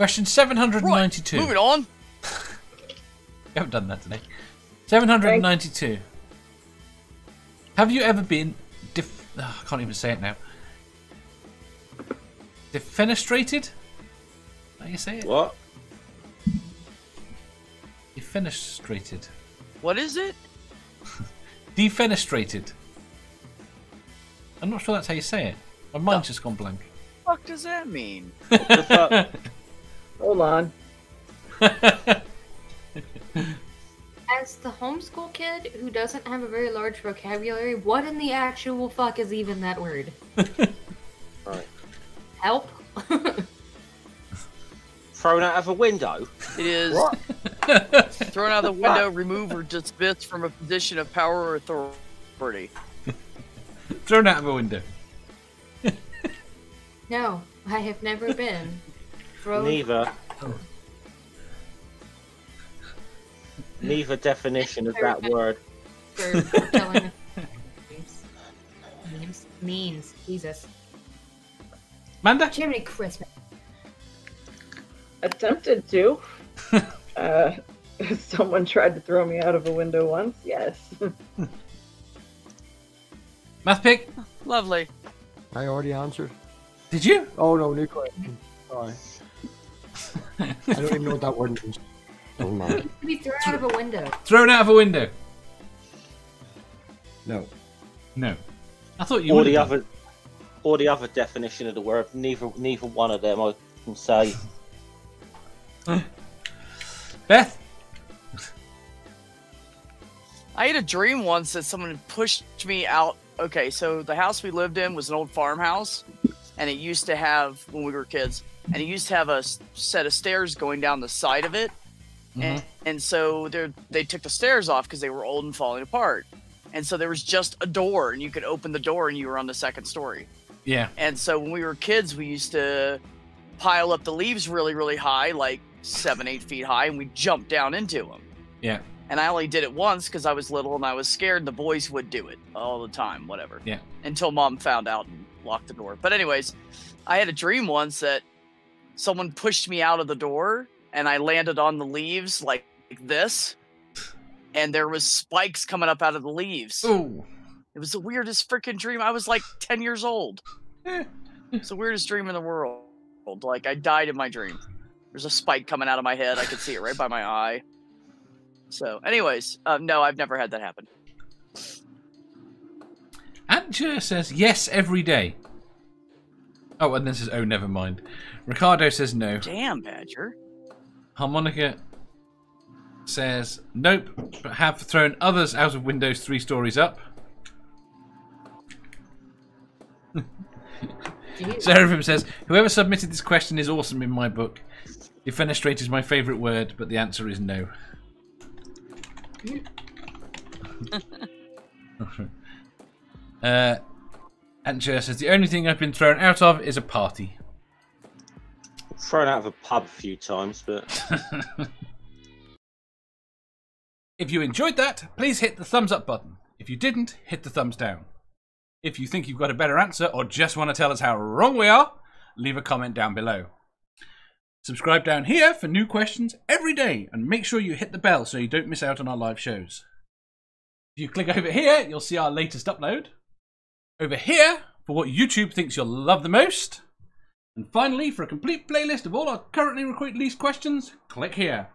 Question 792. Moving on. We haven't done that today. 792. Have you ever been. Def- oh, I can't even say it now. Defenestrated? How do you say it? What? Defenestrated. What is it? Defenestrated. I'm not sure that's how you say it. My mind's just gone blank. What the fuck does that mean? The fuck? Hold on. As the homeschool kid who doesn't have a very large vocabulary, what in the actual fuck is even that word? Right. Help? Thrown out of a window? It is What? thrown out of the window, removed or dismissed from a position of power or authority. Thrown out of a window. No, I have never been. Thrown Neither. Neither definition of that word. for telling memes. Memes. Memes. Jesus. Manda? Jiminy Christmas. Attempted to. uh, someone tried to throw me out of a window once. Yes. MathPig? Lovely. I already answered. Did you? Oh no, new question. Sorry. I don't even know what that word means. Doesn't matter. To be thrown out of a window. Thrown out of a window. No. No. I thought you Or the other, or the other definition of the word. Neither, neither one of them I can say. Beth? I had a dream once that someone pushed me out. Okay, so the house we lived in was an old farmhouse, and it used to have when we were kids, and it used to have a set of stairs going down the side of it, mm-hmm. and, and so they took the stairs off because they were old and falling apart, and so there was just a door, and you could open the door, and you were on the second story. Yeah. And so when we were kids, we used to pile up the leaves really, really high, like seven, eight feet high, and we jumped down into them. Yeah. And I only did it once because I was little and I was scared. The boys would do it all the time, whatever. Yeah. Until mom found out and locked the door. But anyways, I had a dream once that someone pushed me out of the door and I landed on the leaves like this, and there was spikes coming up out of the leaves. Ooh. It was the weirdest freaking dream. I was like ten years old. It's the weirdest dream in the world. Like I died in my dream. There's a spike coming out of my head. I could see it right by my eye. So, anyways, uh, no, I've never had that happen. Antja says yes every day. Oh, and then says, oh, never mind. Ricardo says no. Damn, Badger. Harmonica says nope, but have thrown others out of windows three stories up. Seraphim says, whoever submitted this question is awesome in my book. Defenestrate is my favourite word, but the answer is no. uh, Antja says, the only thing I've been thrown out of is a party. Thrown out of a pub a few times, but If you enjoyed that, please hit the thumbs up button. If you didn't, hit the thumbs down. If you think you've got a better answer or just want to tell us how wrong we are, leave a comment down below. Subscribe down here for new questions every day and make sure you hit the bell so you don't miss out on our live shows. If you click over here, you'll see our latest upload. Over here, for what YouTube thinks you'll love the most. And finally, for a complete playlist of all our currently released questions, click here.